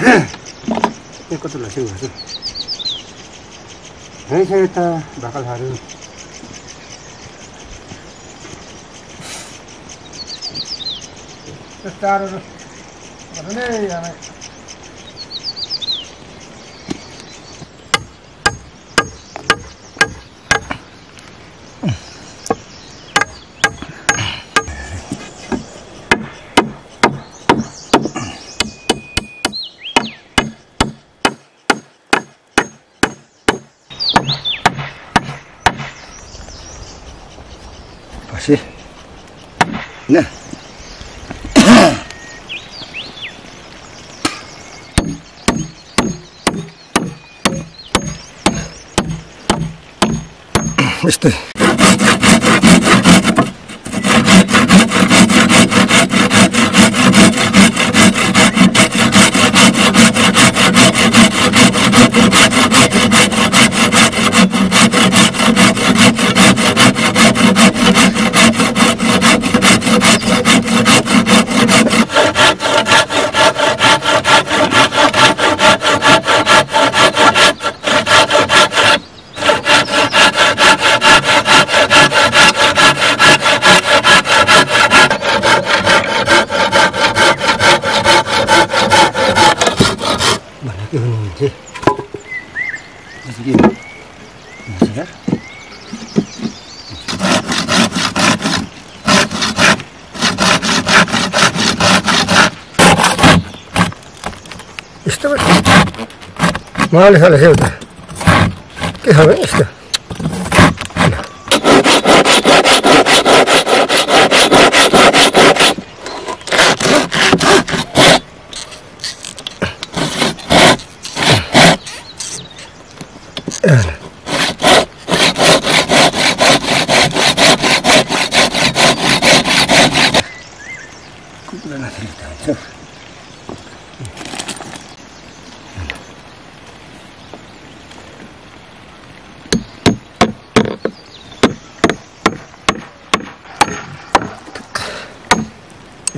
एकत्र लसिङ गर्छु रहेछ यता बाकलहरू टाढो न यस्तै भनेको हुनुहुन्थ्यो जस्तो कि हुन्छ क्या? यस्तो पो मजाले छ एउटा के छ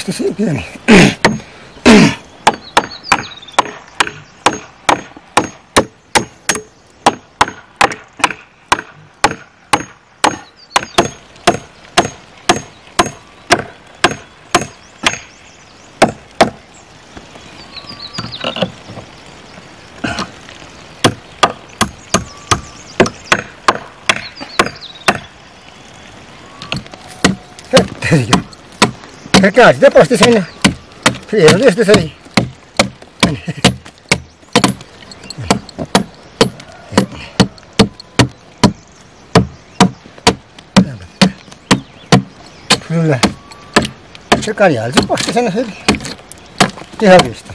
यस्तो छ के ठ्याक्क हाँसिँदै पस्दै छैन फेरि हेर्नु यस्तो छ नि सरकारी हाल्छ पस्दै छैन फेरि के खालको यस्तो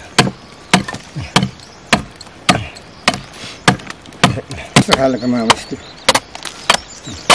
यस्तो यस्तो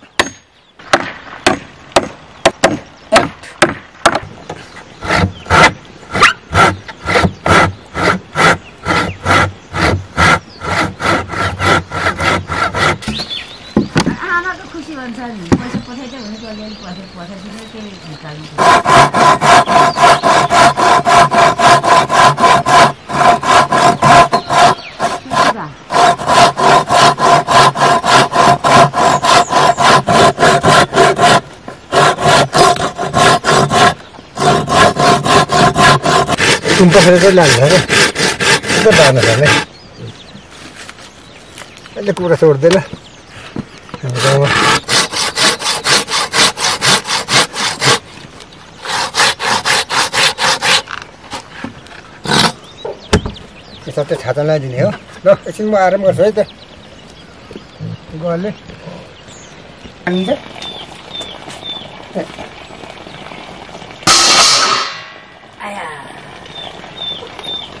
बसेर चाहिँ लान्छ अरे त्यो बार्न पर्ने अहिले कुरा छोड्दैन हाम्रो गाउँमा सबै छाता लगाइदिने हो ल एकछिन म आराम गर्छु है त गरले हानिन्छ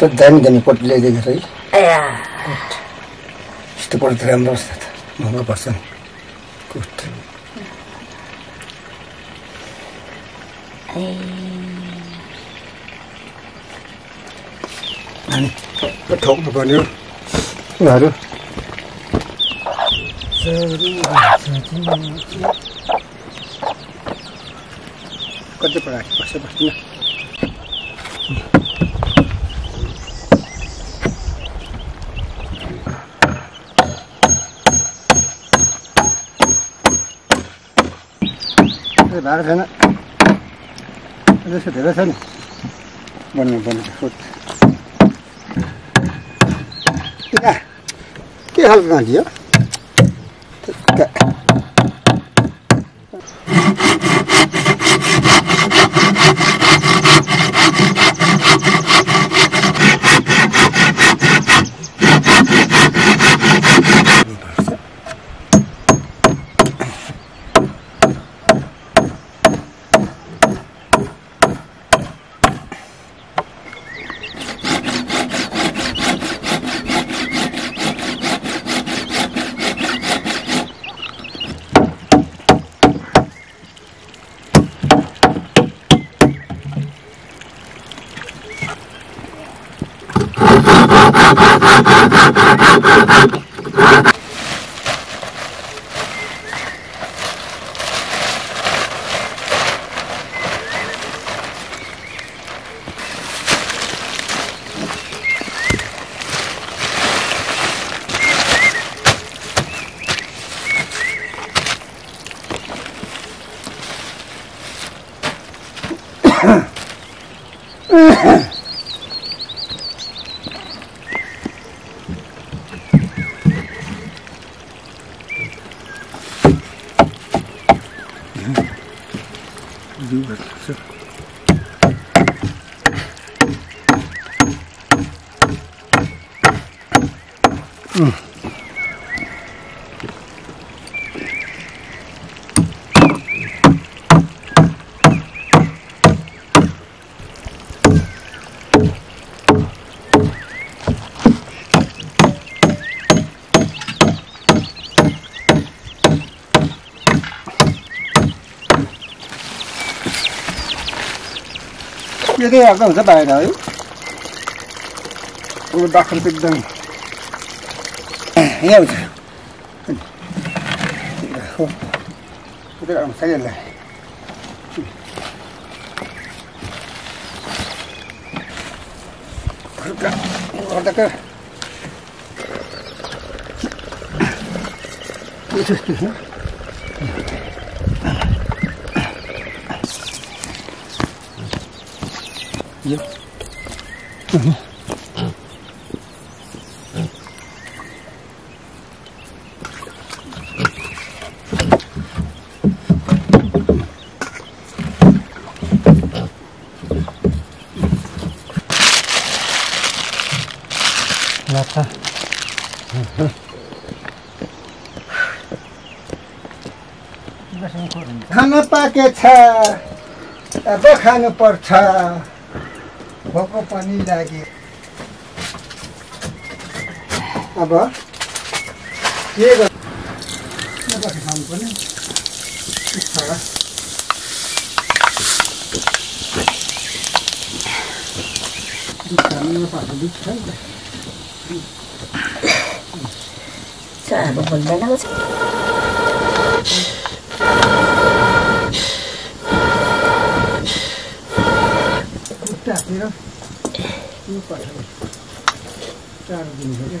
यस्तो दामी दामी पट्टी ल्याइदिएको छ है यस्तो त राम्रो छ त महँगो पर्छ नि कुट अनि ठोक्नु पर्ने हो उनीहरू कति पढाएको बस्छ बस्दिनँ ए भएको छैन यसो धेरै छ नि बन्नु पर्ने सोध किन के खालको गाँठी हो यतै हाल्दा हुन्छ बाहिर है अब बाख्रा त एकदम यहाँ हुन्छ आउँछ यसलाई हल्का गर्दा के त्यस्तो छ खान पाकेछ अब खानु पर्छ भोको पनि लाग्यो। अब के गर्नु खानु पर्ने छ खानुमा पाएको दुध छ नि त अब बोल्दैन पठायो चारो दिन्छ क्या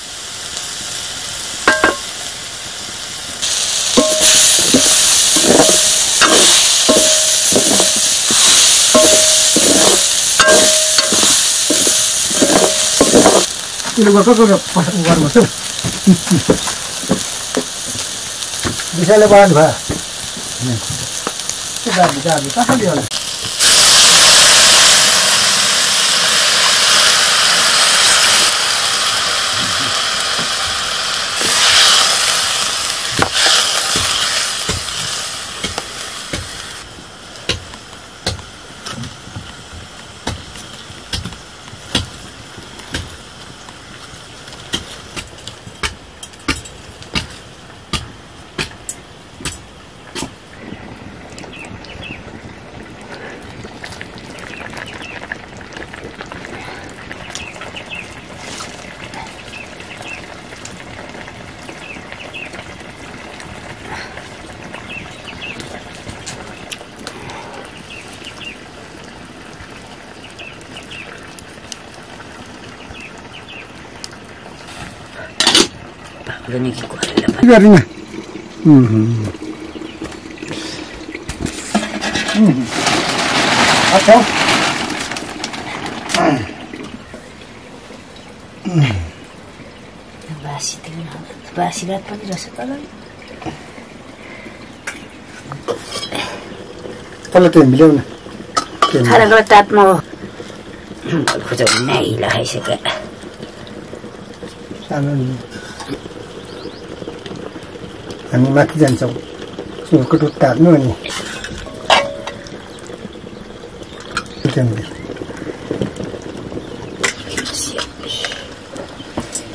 गर्नुहोस् गर्छ विषयले बाध भयो दाजु दाजु कहाँ कसरी होला Ini cukup Kau Biar ringan. Lah. Hmm. Hmm. Basi tengah. Basi berapa ni rasa kalau Kalau tuan beliau ni. Kalau kalau tak mau. Kalau kau tak nak ilah saya sekat. Kalau ni. 아니 마키잔쪽 지금 그렇다 누니 그런데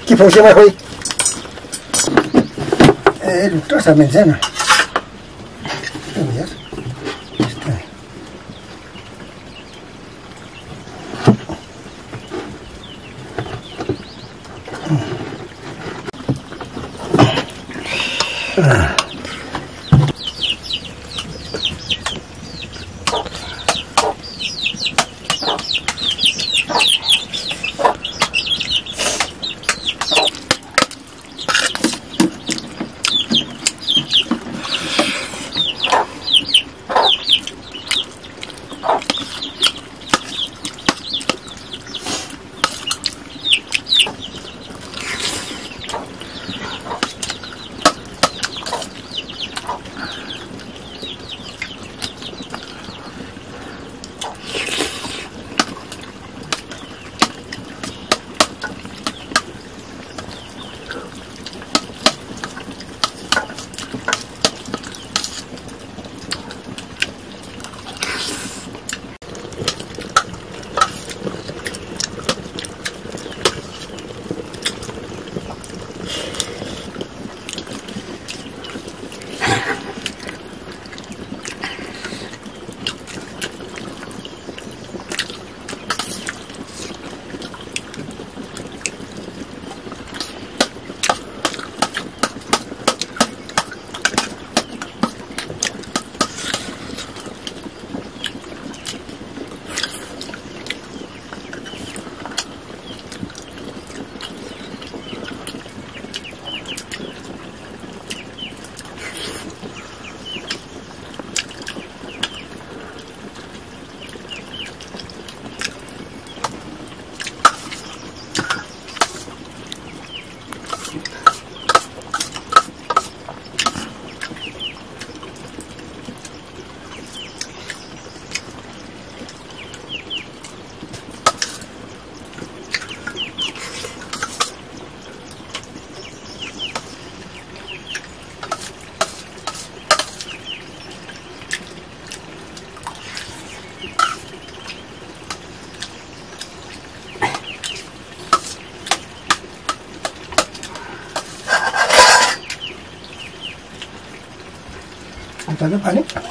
기포시마 호이 에루 또사면 되나 Uh. जान्छ पानी?